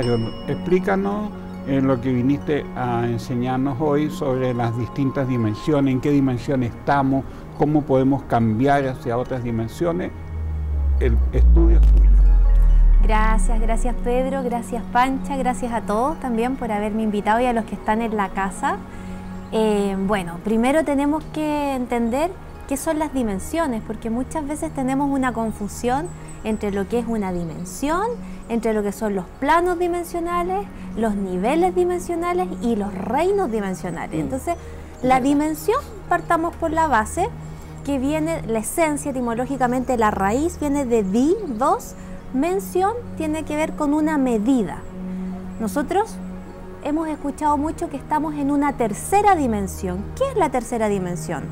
Explícanos eh, lo que viniste a enseñarnos hoy sobre las distintas dimensiones, en qué dimensión estamos, cómo podemos cambiar hacia otras dimensiones. El estudio suyo. Gracias, gracias Pedro, gracias Pancha, gracias a todos también por haberme invitado y a los que están en la casa. Eh, bueno, primero tenemos que entender qué son las dimensiones, porque muchas veces tenemos una confusión entre lo que es una dimensión, entre lo que son los planos dimensionales, los niveles dimensionales y los reinos dimensionales. Mm. Entonces, la dimensión, partamos por la base, que viene, la esencia etimológicamente, la raíz viene de di, dos, mención tiene que ver con una medida. Nosotros hemos escuchado mucho que estamos en una tercera dimensión. ¿Qué es la tercera dimensión?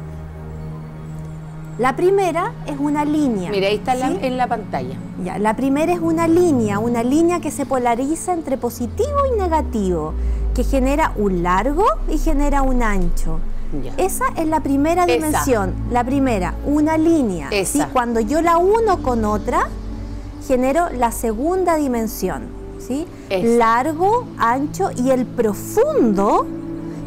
La primera es una línea. Mira, ahí está en la pantalla. Ya, la primera es una línea, una línea que se polariza entre positivo y negativo, que genera un largo y genera un ancho. Esa es la primera dimensión, la primera, una línea. Esa. Cuando yo la uno con otra, genero la segunda dimensión. ¿sí? Largo, ancho y el profundo,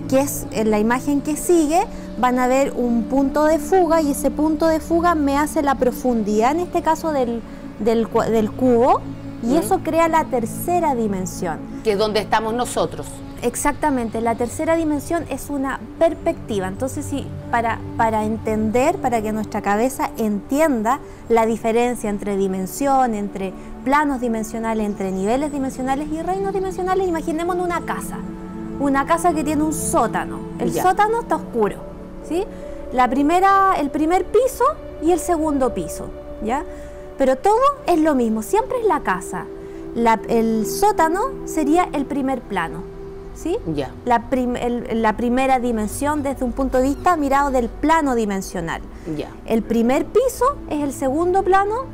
que es en la imagen que sigue, van a ver un punto de fuga y ese punto de fuga me hace la profundidad, en este caso del, del, cubo, y eso crea la tercera dimensión. Que es donde estamos nosotros. Exactamente, la tercera dimensión es una perspectiva. Entonces, sí, para, para entender, para que nuestra cabeza entienda la diferencia entre dimensión, entre planos dimensionales, entre niveles dimensionales y reinos dimensionales, imaginemos una casa. Una casa que tiene un sótano. El sótano está oscuro ¿sí? La primera, el primer piso y el segundo piso, ¿ya? Pero todo es lo mismo, siempre es la casa. el sótano sería el primer plano, ¿sí? Ya. La, la, primera dimensión desde un punto de vista mirado del plano dimensional. Ya. El primer piso es el segundo plano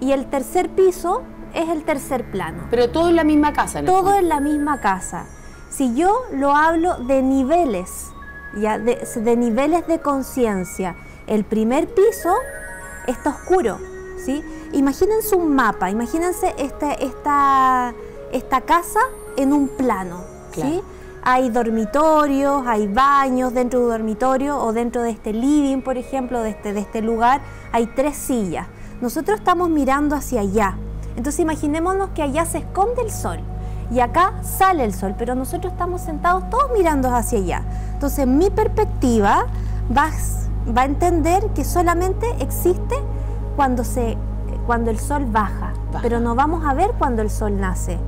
y el tercer piso es el tercer plano. Pero todo en la misma casa, ¿no? Todo en la misma casa. Si yo lo hablo de niveles, ya de, niveles de conciencia. El primer piso está oscuro, ¿sí? Imagínense un mapa, imagínense esta, esta, esta casa en un plano, ¿sí? Hay dormitorios, hay baños dentro de un dormitorio o dentro de este living, por ejemplo, de este, de este lugar, hay tres sillas. Nosotros estamos mirando hacia allá. Entonces imaginémonos que allá se esconde el sol y acá sale el sol, pero nosotros estamos sentados todos mirando hacia allá. Entonces mi perspectiva va, va a entender que solamente existe cuando, se, cuando el sol baja, pero no vamos a ver cuando el sol nace.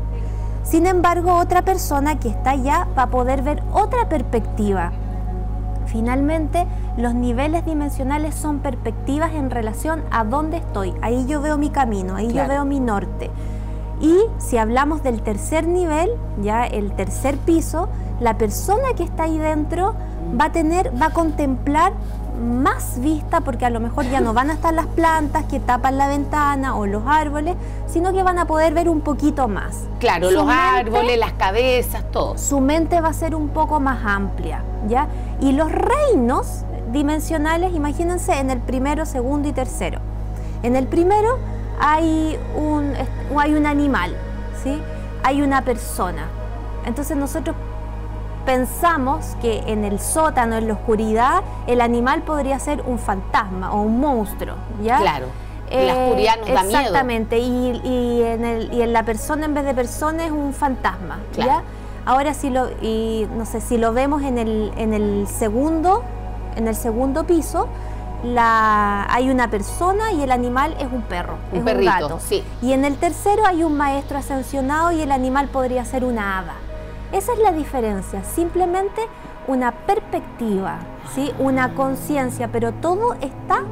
Sin embargo, otra persona que está allá va a poder ver otra perspectiva. Finalmente, los niveles dimensionales son perspectivas en relación a dónde estoy. Ahí yo veo mi camino, ahí yo veo mi norte. Y si hablamos del tercer nivel, ya el tercer piso, la persona que está ahí dentro va a tener, va a contemplar más vista porque a lo mejor ya no van a estar las plantas que tapan la ventana o los árboles, sino que van a poder ver un poquito más. Claro, los árboles, las cabezas, todo. Su mente va a ser un poco más amplia, ¿ya? Y los reinos dimensionales, imagínense en el primero, segundo y tercero. En el primero hay un, hay un animal, ¿sí? hay una persona. Entonces nosotros pensamos que en el sótano, en la oscuridad, el animal podría ser un fantasma o un monstruo, ¿ya? Claro. La oscuridad nos da miedo. Exactamente, y, en el, y en la persona en vez de persona es un fantasma, ¿ya? Ahora si lo, y no sé, si lo vemos en el, en el segundo, en el segundo piso, la, hay una persona y el animal es un perro, un es perrito, un gato. Sí. Y en el tercero hay un maestro ascensionado y el animal podría ser una hada. Esa es la diferencia, simplemente una perspectiva, ¿sí? una conciencia, pero todo está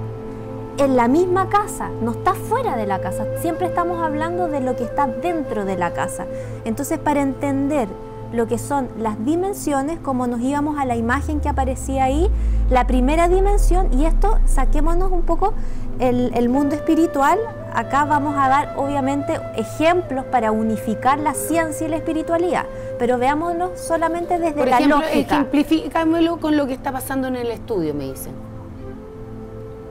en la misma casa, no está fuera de la casa. Siempre estamos hablando de lo que está dentro de la casa. Entonces, para entender lo que son las dimensiones, como nos íbamos a la imagen que aparecía ahí, la primera dimensión, y esto saquémonos un poco el, mundo espiritual, acá vamos a dar obviamente ejemplos para unificar la ciencia y la espiritualidad, pero veámoslo solamente desde Por la lógica. Ejemplifícamelo con lo que está pasando en el estudio, me dicen.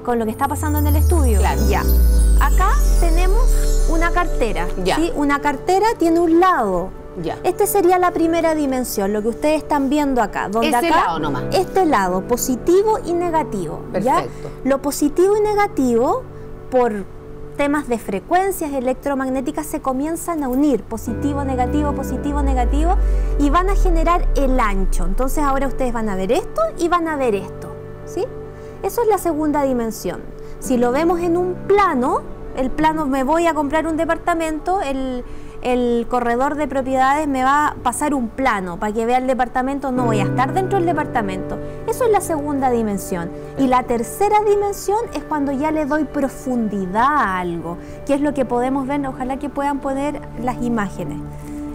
Con lo que está pasando en el estudio. Claro. Ya. Acá tenemos una cartera. Ya. Una cartera tiene un lado Ya. Esta sería la primera dimensión, lo que ustedes están viendo acá. Donde Este acá, lado nomás. Este lado, positivo y negativo. ¿ya? Perfecto. Lo positivo y negativo, por temas de frecuencias electromagnéticas, se comienzan a unir. Positivo, negativo, positivo, negativo. Y van a generar el ancho. Entonces ahora ustedes van a ver esto y van a ver esto. ¿Sí? Eso es la segunda dimensión. Si lo vemos en un plano, el plano me voy a comprar un departamento, el, el corredor de propiedades me va a pasar un plano para que vea el departamento, no voy a estar dentro del departamento. Eso es la segunda dimensión. Y la tercera dimensión es cuando ya le doy profundidad a algo, que es lo que podemos ver, ojalá que puedan poner las imágenes.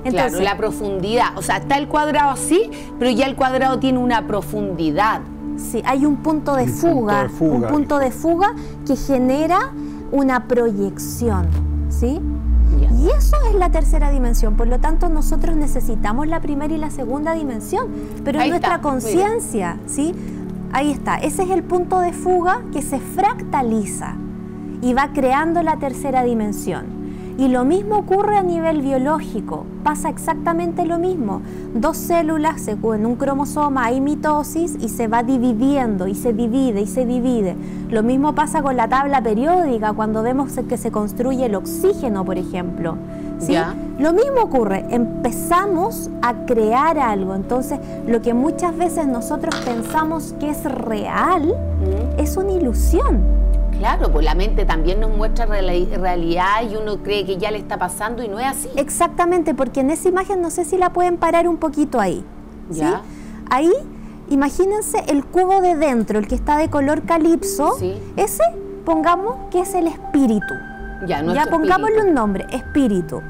claro, la profundidad. O sea, está el cuadrado así, pero ya el cuadrado tiene una profundidad. Sí, hay un punto de, Un punto fuga, de fuga. un punto de fuga que genera una proyección, ¿sí? Y eso es la tercera dimensión, por lo tanto nosotros necesitamos la primera y la segunda dimensión, pero en nuestra conciencia, ¿sí? Ahí está, ese es el punto de fuga que se fractaliza y va creando la tercera dimensión. Y lo mismo ocurre a nivel biológico, pasa exactamente lo mismo. Dos células, se- en un cromosoma hay mitosis y se va dividiendo y se divide y se divide. Lo mismo pasa con la tabla periódica cuando vemos que se construye el oxígeno, por ejemplo. ¿sí? Lo mismo ocurre, empezamos a crear algo. Entonces, lo que muchas veces nosotros pensamos que es real Mm. es una ilusión. Claro, pues la mente también nos muestra reali- realidad y uno cree que ya le está pasando y no es así. Exactamente, porque en esa imagen no sé si la pueden parar un poquito ahí. ¿sí? Ya. Ahí, imagínense el cubo de dentro, el que está de color calipso. Sí. Ese, pongamos que es el espíritu. Ya, ya nuestro pongámosle espíritu. un nombre, espíritu.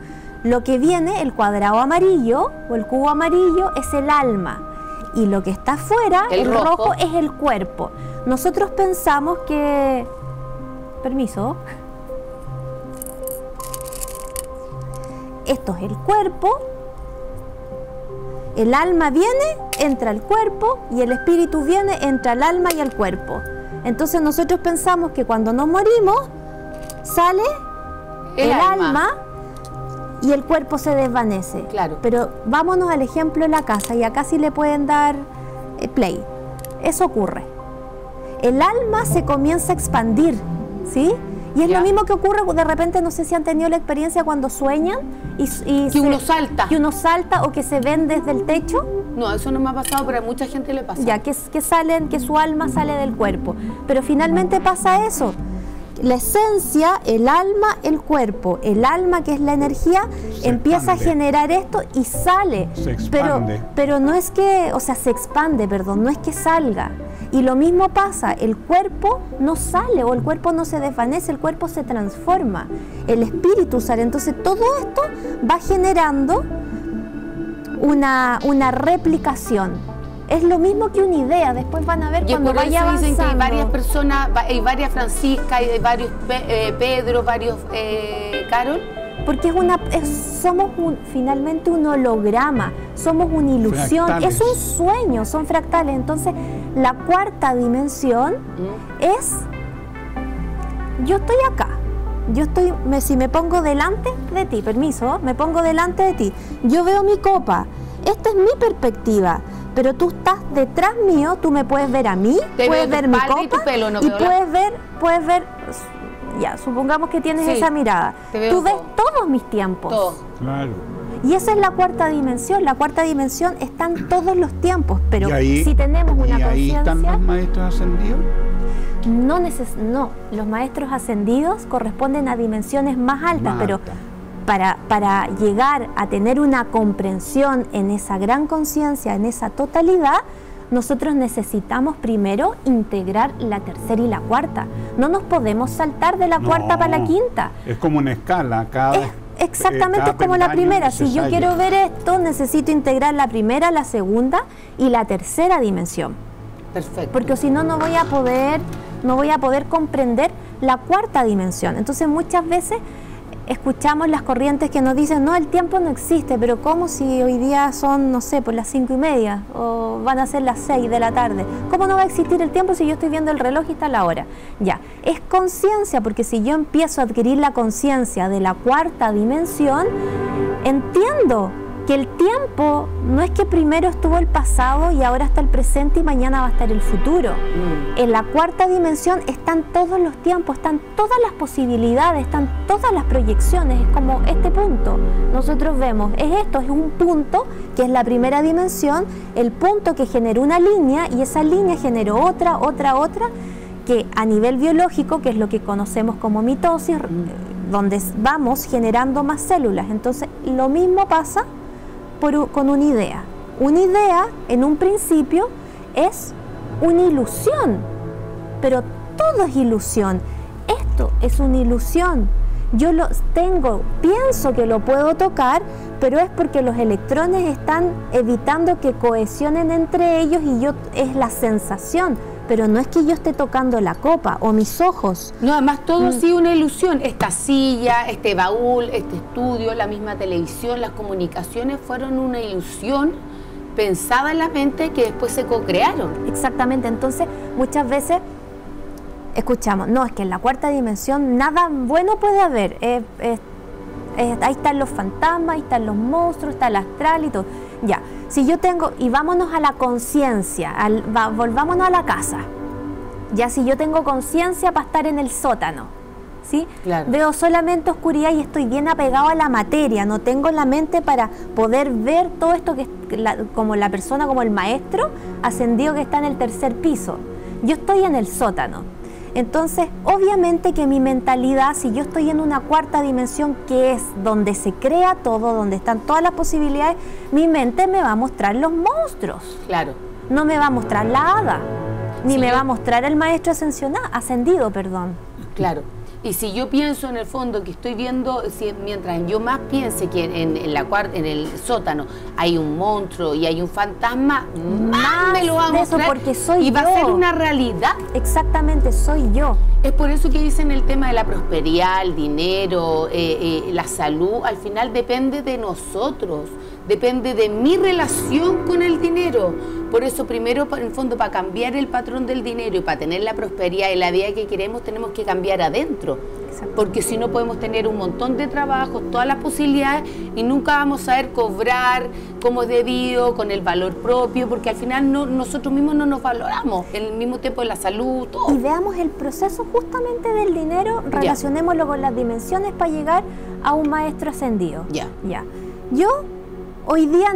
Lo que viene, el cuadrado amarillo o el cubo amarillo, es el alma. Y lo que está afuera, El el, rojo. rojo. es el cuerpo. Nosotros pensamos que... Permiso. Esto es el cuerpo. El alma viene, entra al cuerpo y el espíritu viene, entra al alma y al cuerpo. Entonces nosotros pensamos que cuando nos morimos sale El el, alma. alma. y el cuerpo se desvanece. Claro. Pero vámonos al ejemplo de la casa y acá sí le pueden dar eh, play. Eso ocurre. El alma se comienza a expandir, ¿sí? Y es Ya. lo mismo que ocurre de repente, no sé si han tenido la experiencia cuando sueñan y, y Que uno salta. Que uno salta o que se ven desde el techo. No, eso no me ha pasado, pero a mucha gente le pasa. Ya, que, que salen, que su alma sale del cuerpo. Pero finalmente pasa eso. La esencia, el alma, el cuerpo. El alma, que es la energía, Se empieza expande. a generar esto y sale. Se pero, expande. pero no es que, o sea, se expande, perdón, no es que salga. Y lo mismo pasa, el cuerpo no sale o el cuerpo no se desvanece, el cuerpo se transforma, el espíritu sale. Entonces todo esto va generando una, una replicación. Es lo mismo que una idea, después van a ver Y cuando por vaya eso dicen que hay avanzando. varias personas, hay varias Francisca, hay varios Pe- eh, Pedro, varios eh, Carol. Porque es una, es- somos un- finalmente un holograma, somos una ilusión, Fractales. es un sueño, son fractales. Entonces, la cuarta dimensión ¿Mm? es, yo estoy acá, yo estoy, me- si me pongo delante de ti, permiso, me pongo delante de ti, yo veo mi copa, esta es mi perspectiva. Pero tú estás detrás mío, tú me puedes ver a mí, Te puedes ver mi espalda y tu copa pelo, no y la- puedes ver, puedes ver, ya, supongamos que tienes Sí, esa mirada. Tú ves todo. todos mis tiempos. Todo. Claro. Y esa es la cuarta dimensión. La cuarta dimensión están todos los tiempos, pero ahí, si tenemos una y ahí están conciencia, los maestros ascendidos. no, neces no, los maestros ascendidos corresponden a dimensiones más altas, Más pero. Para, para llegar a tener una comprensión en esa gran conciencia, en esa totalidad, nosotros necesitamos primero integrar la tercera y la cuarta. No nos podemos saltar de la cuarta para la quinta. Es como una escala. Cada, Es- exactamente eh, cada es como la primera. Si yo quiero ver esto, necesito integrar la primera, la segunda y la tercera dimensión. Perfecto. Porque si no, no voy a poder, no voy a poder comprender la cuarta dimensión. Entonces muchas veces escuchamos las corrientes que nos dicen, no, el tiempo no existe, pero ¿cómo si hoy día son, no sé, por las cinco y media o van a ser las seis de la tarde? ¿Cómo no va a existir el tiempo si yo estoy viendo el reloj y está la hora? Ya, es conciencia, porque si yo empiezo a adquirir la conciencia de la cuarta dimensión, entiendo que el tiempo no es que primero estuvo el pasado y ahora está el presente y mañana va a estar el futuro. Mm. En la cuarta dimensión están todos los tiempos, están todas las posibilidades, están todas las proyecciones. Es como este punto. Nosotros vemos, es esto, es un punto que es la primera dimensión, el punto que generó una línea y esa línea generó otra, otra, otra, que a nivel biológico, que es lo que conocemos como mitosis, donde vamos generando más células. Entonces, lo mismo pasa con una idea. Una idea, en un principio, es una ilusión, pero todo es ilusión. Esto es una ilusión. Yo lo tengo, pienso que lo puedo tocar, pero es porque los electrones están evitando que cohesionen entre ellos y yo es la sensación, pero no es que yo esté tocando la copa o mis ojos. No, además Mm. todo ha sido una ilusión. Esta silla, este baúl, este estudio, la misma televisión, las comunicaciones fueron una ilusión pensada en la mente que después se co-crearon. Exactamente, entonces muchas veces escuchamos, no, es que en la cuarta dimensión nada bueno puede haber. eh, eh, eh, ahí están los fantasmas, ahí están los monstruos, está el astral y todo. Ya, si yo tengo, y vámonos a la conciencia, volvámonos a la casa. Ya si yo tengo conciencia para estar en el sótano, ¿sí? Claro. Veo solamente oscuridad y estoy bien apegado a la materia, no tengo la mente para poder ver todo esto que es la- como la persona, como el maestro ascendido que está en el tercer piso. Yo estoy en el sótano. Entonces, obviamente que mi mentalidad, si yo estoy en una cuarta dimensión que es donde se crea todo, donde están todas las posibilidades, mi mente me va a mostrar los monstruos Claro. no me va a mostrar la hada, ni Sí, me va a mostrar el maestro ascensiona- ascendido, perdón. Claro. Y si yo pienso en el fondo que estoy viendo, si, mientras yo más piense que en, en la en el sótano hay un monstruo y hay un fantasma, más, Más me lo va a mostrar porque soy y va a ser una realidad. Exactamente, soy yo. Es por eso que dicen el tema de la prosperidad, el dinero, eh, eh, la salud, al final depende de nosotros, depende de mi relación con el dinero. Por eso primero, en fondo, para cambiar el patrón del dinero y para tener la prosperidad y la vida que queremos, tenemos que cambiar adentro. Exacto. Porque si no podemos tener un montón de trabajos, todas las posibilidades y nunca vamos a saber cobrar como es debido, con el valor propio, porque al final no, nosotros mismos no nos valoramos, el mismo tiempo de la salud, todo. Y veamos el proceso justamente del dinero, relacionémoslo con las dimensiones para llegar a un maestro ascendido. Ya. Ya. Yo, hoy día,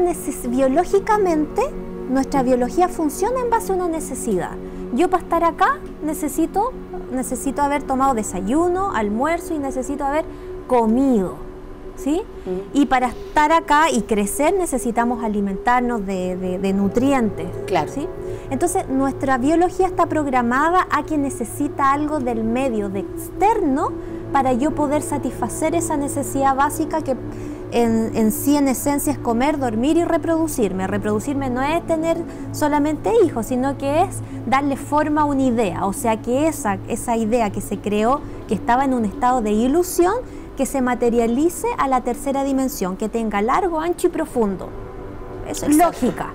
biológicamente, nuestra biología funciona en base a una necesidad. Yo para estar acá necesito, necesito haber tomado desayuno, almuerzo y necesito haber comido. ¿Sí? Mm. Y para estar acá y crecer necesitamos alimentarnos de, de- de nutrientes. Claro. ¿sí? Entonces, nuestra biología está programada a que necesita algo del medio, de externo, para yo poder satisfacer esa necesidad básica que en, en sí, en esencia, es comer, dormir y reproducirme. Reproducirme no es tener solamente hijos, sino que es darle forma a una idea. O sea, que esa, esa idea que se creó, que estaba en un estado de ilusión, que se materialice a la tercera dimensión, que tenga largo, ancho y profundo. Eso es Exacto. lógica.